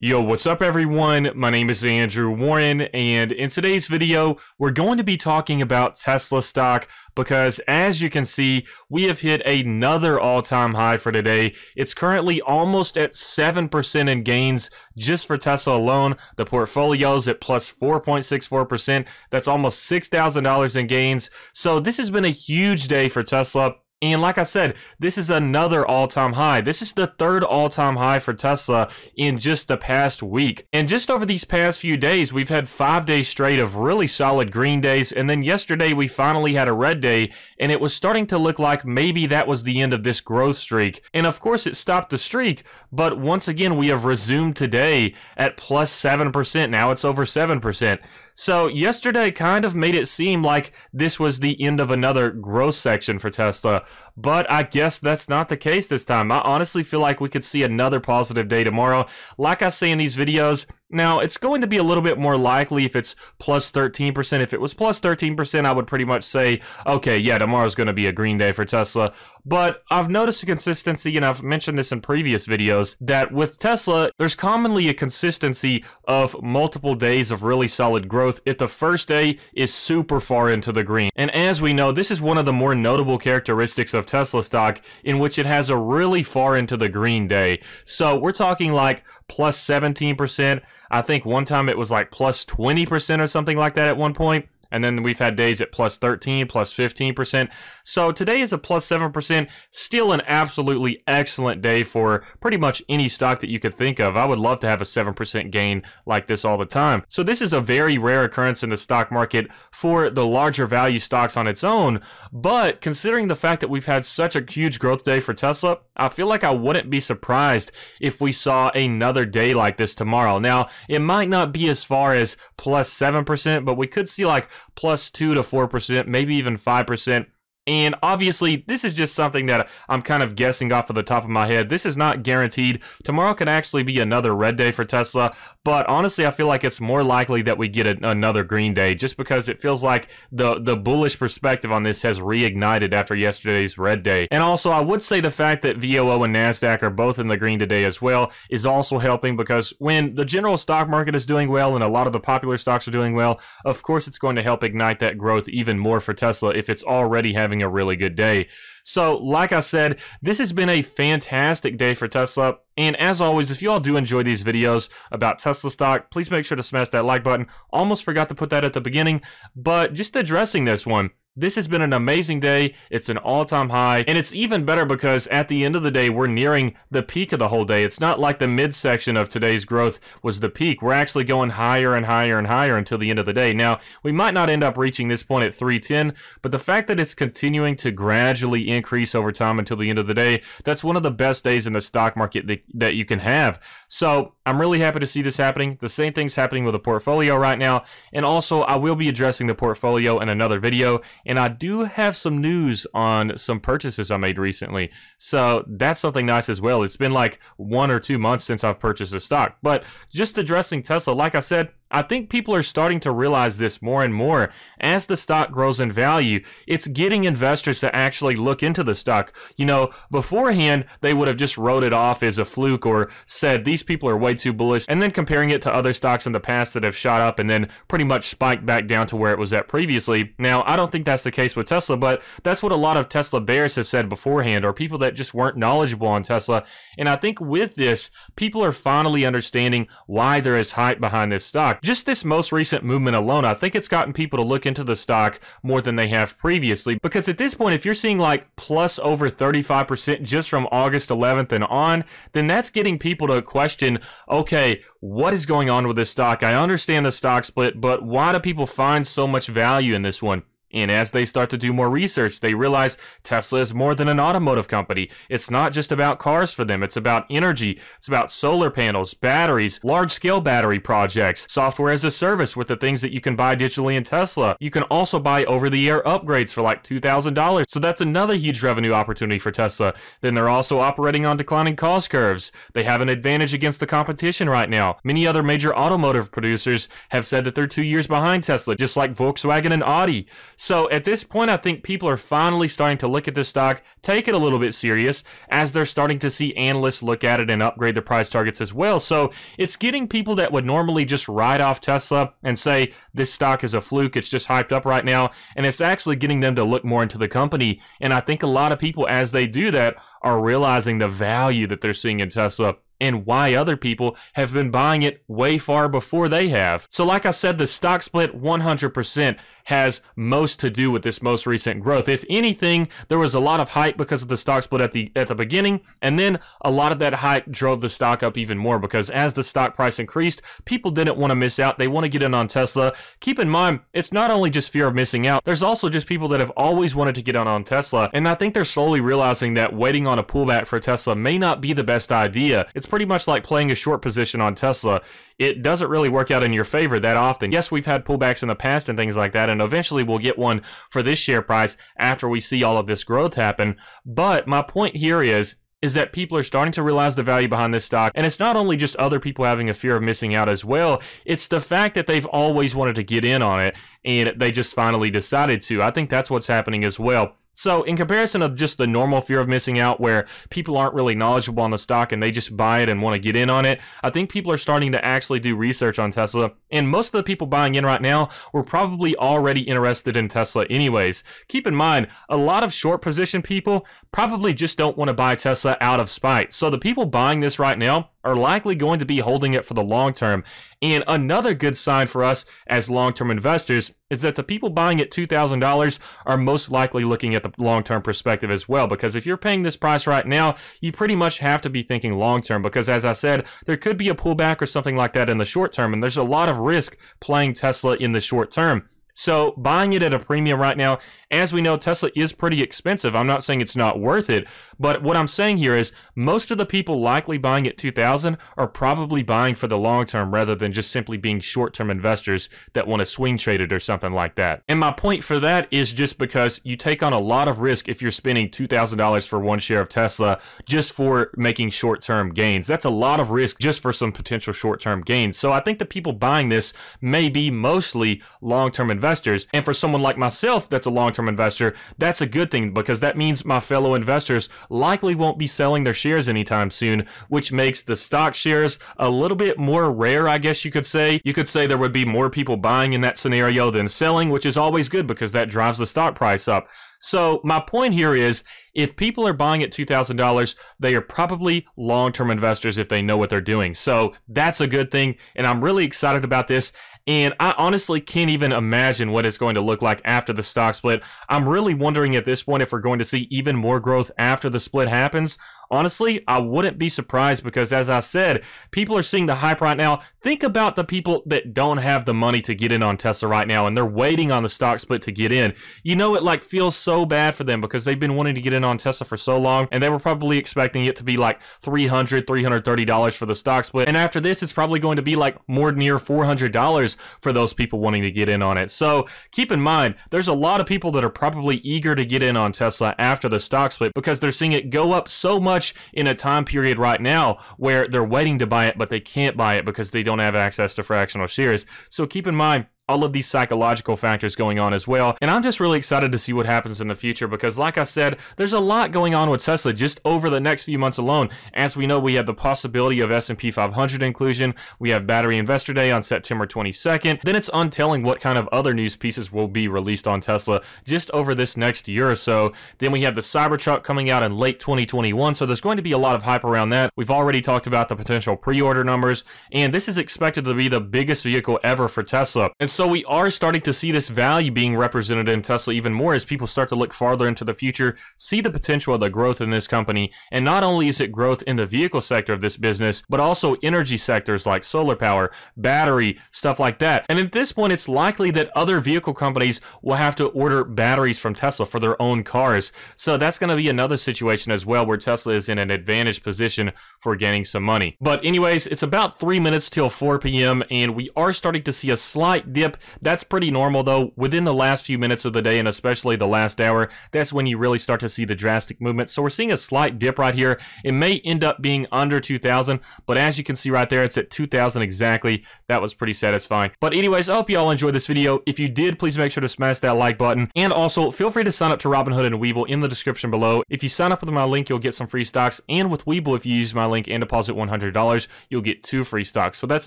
Yo, what's up everyone? My name is Andrew Warren and in today's video, we're going to be talking about Tesla stock because as you can see, we have hit another all-time high for today. It's currently almost at 7% in gains just for Tesla alone. The portfolio's at plus 4.64%. That's almost $6,000 in gains. So this has been a huge day for Tesla. And like I said, this is another all time high. This is the third all time high for Tesla in just the past week. And just over these past few days, we've had five days straight of really solid green days. And then yesterday, we finally had a red day, and it was starting to look like maybe that was the end of this growth streak. And of course, it stopped the streak, but once again, we have resumed today at plus 7%. Now it's over 7%. So yesterday kind of made it seem like this was the end of another growth section for Tesla, but I guess that's not the case this time. I honestly feel like we could see another positive day tomorrow. Like I say in these videos, now, it's going to be a little bit more likely if it's plus 13%. If it was plus 13%, I would pretty much say, okay, yeah, tomorrow's going to be a green day for Tesla. But I've noticed a consistency, and I've mentioned this in previous videos, that with Tesla, there's commonly a consistency of multiple days of really solid growth if the first day is super far into the green. And as we know, this is one of the more notable characteristics of Tesla stock in which it has a really far into the green day. So we're talking like plus 17%. I think one time it was like plus 20% or something like that at one point. And then we've had days at plus 13, plus 15%. So today is a plus 7%. Still an absolutely excellent day for pretty much any stock that you could think of. I would love to have a 7% gain like this all the time. So this is a very rare occurrence in the stock market for the larger value stocks on its own. But considering the fact that we've had such a huge growth day for Tesla, I feel like I wouldn't be surprised if we saw another day like this tomorrow. Now, it might not be as far as plus 7%, but we could see like plus 2 to 4%, maybe even 5% and obviously, this is just something that I'm kind of guessing off of the top of my head. This is not guaranteed. Tomorrow can actually be another red day for Tesla, but honestly, I feel like it's more likely that we get a, another green day just because it feels like the, the bullish perspective on this has reignited after yesterday's red day. And also, I would say the fact that VOO and NASDAQ are both in the green today as well is also helping because when the general stock market is doing well and a lot of the popular stocks are doing well, of course, it's going to help ignite that growth even more for Tesla if it's already having having a really good day. So, like I said, this has been a fantastic day for Tesla. And as always, if you all do enjoy these videos about Tesla stock, please make sure to smash that like button. Almost forgot to put that at the beginning, but just addressing this one. This has been an amazing day. It's an all-time high, and it's even better because at the end of the day, we're nearing the peak of the whole day. It's not like the midsection of today's growth was the peak. We're actually going higher and higher and higher until the end of the day. Now, we might not end up reaching this point at 310, but the fact that it's continuing to gradually increase over time until the end of the day, that's one of the best days in the stock market that, that you can have. So I'm really happy to see this happening. The same thing's happening with the portfolio right now. And also, I will be addressing the portfolio in another video. And I do have some news on some purchases I made recently. So that's something nice as well. It's been like one or two months since I've purchased a stock. But just addressing Tesla, like I said, I think people are starting to realize this more and more. As the stock grows in value, it's getting investors to actually look into the stock. You know, beforehand, they would have just wrote it off as a fluke or said these people are way too bullish, and then comparing it to other stocks in the past that have shot up and then pretty much spiked back down to where it was at previously. Now, I don't think that's the case with Tesla, but that's what a lot of Tesla bears have said beforehand, or people that just weren't knowledgeable on Tesla. And I think with this, people are finally understanding why there is hype behind this stock. Just this most recent movement alone, I think it's gotten people to look into the stock more than they have previously. Because at this point, if you're seeing like plus over 35% just from August 11th and on, then that's getting people to question, okay, what is going on with this stock? I understand the stock split, but why do people find so much value in this one? And as they start to do more research, they realize Tesla is more than an automotive company. It's not just about cars for them, it's about energy, it's about solar panels, batteries, large scale battery projects, software as a service with the things that you can buy digitally in Tesla. You can also buy over the air upgrades for like $2,000. So that's another huge revenue opportunity for Tesla. Then they're also operating on declining cost curves. They have an advantage against the competition right now. Many other major automotive producers have said that they're two years behind Tesla, just like Volkswagen and Audi. So at this point, I think people are finally starting to look at this stock, take it a little bit serious, as they're starting to see analysts look at it and upgrade their price targets as well. So it's getting people that would normally just write off Tesla and say this stock is a fluke, it's just hyped up right now, and it's actually getting them to look more into the company. And I think a lot of people, as they do that, are realizing the value that they're seeing in Tesla and why other people have been buying it way far before they have. So like I said, the stock split 100% has most to do with this most recent growth. If anything, there was a lot of hype because of the stock split at the at the beginning, and then a lot of that hype drove the stock up even more because as the stock price increased, people didn't want to miss out. They want to get in on Tesla. Keep in mind, it's not only just fear of missing out. There's also just people that have always wanted to get in on Tesla, and I think they're slowly realizing that waiting on a pullback for Tesla may not be the best idea. It's pretty much like playing a short position on Tesla. It doesn't really work out in your favor that often. Yes, we've had pullbacks in the past and things like that, and eventually we'll get one for this share price after we see all of this growth happen. But my point here is is that people are starting to realize the value behind this stock. And it's not only just other people having a fear of missing out as well, it's the fact that they've always wanted to get in on it and they just finally decided to. I think that's what's happening as well. So, in comparison of just the normal fear of missing out, where people aren't really knowledgeable on the stock and they just buy it and want to get in on it, I think people are starting to actually do research on Tesla. And most of the people buying in right now were probably already interested in Tesla, anyways. Keep in mind, a lot of short position people probably just don't want to buy Tesla out of spite. So, the people buying this right now are likely going to be holding it for the long term. And another good sign for us as long term investors is that the people buying at $2,000 are most likely looking at the long term perspective as well. Because if you're paying this price right now, you pretty much have to be thinking long term. Because as I said, there could be a pullback or something like that in the short term. And there's a lot of risk playing Tesla in the short term. So buying it at a premium right now, as we know, Tesla is pretty expensive. I'm not saying it's not worth it, but what I'm saying here is most of the people likely buying at 2000 are probably buying for the long term rather than just simply being short term investors that want to swing trade it or something like that. And my point for that is just because you take on a lot of risk if you're spending $2,000 for one share of Tesla just for making short term gains. That's a lot of risk just for some potential short term gains. So I think the people buying this may be mostly long term investors. And for someone like myself that's a long term investor, that's a good thing because that means my fellow investors likely won't be selling their shares anytime soon, which makes the stock shares a little bit more rare, I guess you could say. You could say there would be more people buying in that scenario than selling, which is always good because that drives the stock price up. So my point here is if people are buying at $2,000, they are probably long-term investors if they know what they're doing. So that's a good thing. And I'm really excited about this. And I honestly can't even imagine what it's going to look like after the stock split. I'm really wondering at this point if we're going to see even more growth after the split happens honestly, I wouldn't be surprised because, as I said, people are seeing the hype right now. Think about the people that don't have the money to get in on Tesla right now and they're waiting on the stock split to get in. You know, it like feels so bad for them because they've been wanting to get in on Tesla for so long and they were probably expecting it to be like $300, $330 for the stock split. And after this, it's probably going to be like more near $400 for those people wanting to get in on it. So keep in mind, there's a lot of people that are probably eager to get in on Tesla after the stock split because they're seeing it go up so much in a time period right now where they're waiting to buy it, but they can't buy it because they don't have access to fractional shares. So keep in mind, all of these psychological factors going on as well. And I'm just really excited to see what happens in the future because, like I said, there's a lot going on with Tesla just over the next few months alone. As we know, we have the possibility of S&P 500 inclusion. We have Battery Investor Day on September 22nd. Then it's untelling what kind of other news pieces will be released on Tesla just over this next year or so. Then we have the Cybertruck coming out in late 2021, so there's going to be a lot of hype around that. We've already talked about the potential pre-order numbers, and this is expected to be the biggest vehicle ever for Tesla. So we are starting to see this value being represented in Tesla even more as people start to look farther into the future, see the potential of the growth in this company. And not only is it growth in the vehicle sector of this business, but also energy sectors like solar power, battery, stuff like that. And at this point, it's likely that other vehicle companies will have to order batteries from Tesla for their own cars. So that's going to be another situation as well where Tesla is in an advantaged position for gaining some money. But anyways, it's about three minutes till 4 p.m. and we are starting to see a slight dip dip. That's pretty normal though. Within the last few minutes of the day and especially the last hour, that's when you really start to see the drastic movement. So we're seeing a slight dip right here. It may end up being under 2000, but as you can see right there, it's at 2000 exactly. That was pretty satisfying. But anyways, I hope you all enjoyed this video. If you did, please make sure to smash that like button. And also, feel free to sign up to Robinhood and Webull in the description below. If you sign up with my link, you'll get some free stocks. And with Webull, if you use my link and deposit $100, you'll get two free stocks. So that's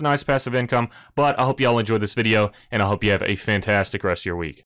nice passive income. But I hope you all enjoyed this video, and I hope you have a fantastic rest of your week.